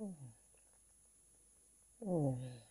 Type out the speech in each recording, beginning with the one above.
음. 음.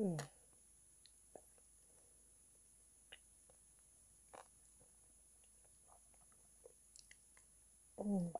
음. 음.